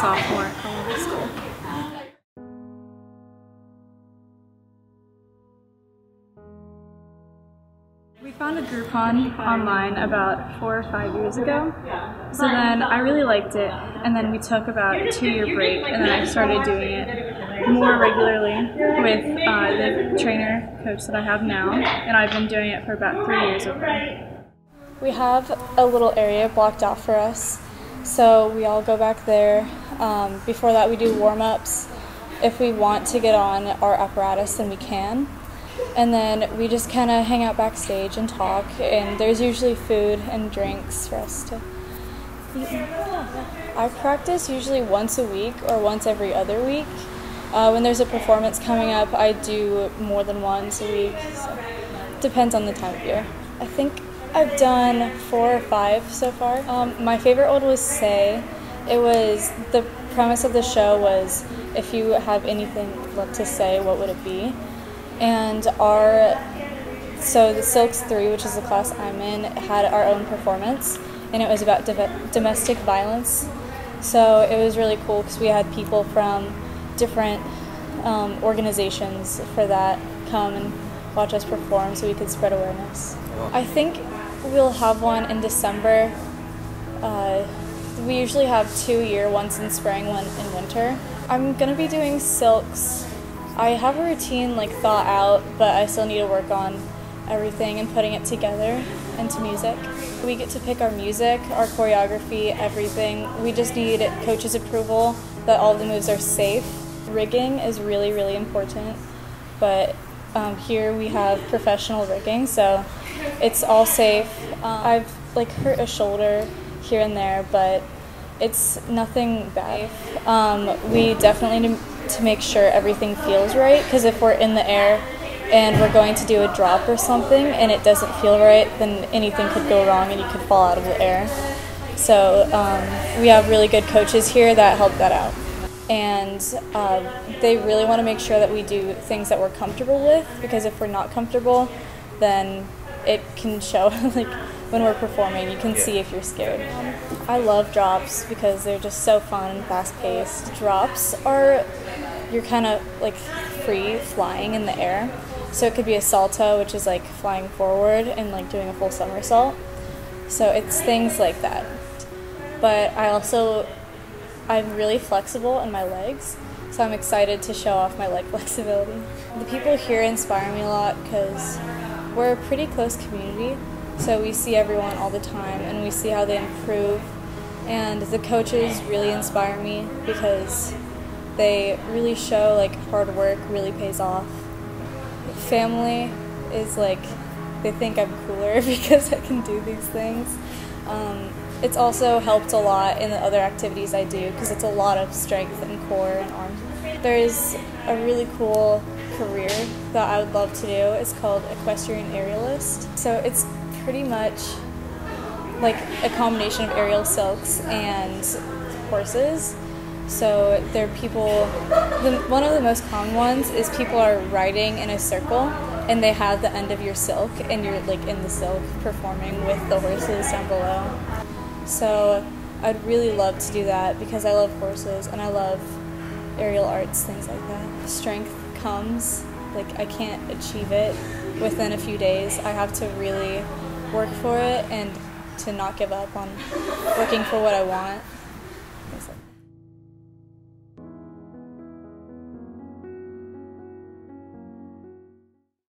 sophomore School. We found a Groupon online about four or five years ago. So then I really liked it, and then we took about a two-year break, and then I started doing it more regularly with uh, the trainer coach that I have now, and I've been doing it for about three years. We have a little area blocked off for us, so we all go back there. Um, before that, we do warm ups. If we want to get on our apparatus, then we can. And then we just kind of hang out backstage and talk, and there's usually food and drinks for us to eat. I practice usually once a week or once every other week. Uh, when there's a performance coming up, I do more than once a week. So depends on the time of year. I think I've done four or five so far. Um, my favorite one was Say. It was the premise of the show was if you have anything left to say, what would it be? And our so the Silks Three, which is the class I'm in, had our own performance, and it was about domestic violence. So it was really cool because we had people from different um, organizations for that come and watch us perform, so we could spread awareness. I think we'll have one in December. Uh, we usually have two year, once in spring, one in winter. I'm gonna be doing silks. I have a routine like thought out, but I still need to work on everything and putting it together into music. We get to pick our music, our choreography, everything. We just need coach's approval that all the moves are safe. Rigging is really, really important, but um, here we have professional rigging, so it's all safe. Um, I've like hurt a shoulder here and there, but it's nothing bad. Um, we definitely need to make sure everything feels right because if we're in the air and we're going to do a drop or something and it doesn't feel right, then anything could go wrong and you could fall out of the air. So um, we have really good coaches here that help that out. And uh, they really want to make sure that we do things that we're comfortable with because if we're not comfortable, then it can show like when we're performing you can see if you're scared. I love drops because they're just so fun and fast paced drops are you're kind of like free flying in the air. So it could be a salto which is like flying forward and like doing a full somersault. So it's things like that. But i also i'm really flexible in my legs so i'm excited to show off my leg flexibility. The people here inspire me a lot because we're a pretty close community, so we see everyone all the time and we see how they improve. And the coaches really inspire me because they really show like hard work really pays off. Family is like they think I'm cooler because I can do these things. Um, it's also helped a lot in the other activities I do because it's a lot of strength and core and arms. There's a really cool career that I would love to do. It's called Equestrian Aerialist. So it's pretty much like a combination of aerial silks and horses. So there are people, the, one of the most common ones is people are riding in a circle and they have the end of your silk and you're like in the silk performing with the horses down below. So I'd really love to do that because I love horses and I love aerial arts, things like that. Strength comes, like I can't achieve it within a few days. I have to really work for it and to not give up on working for what I want.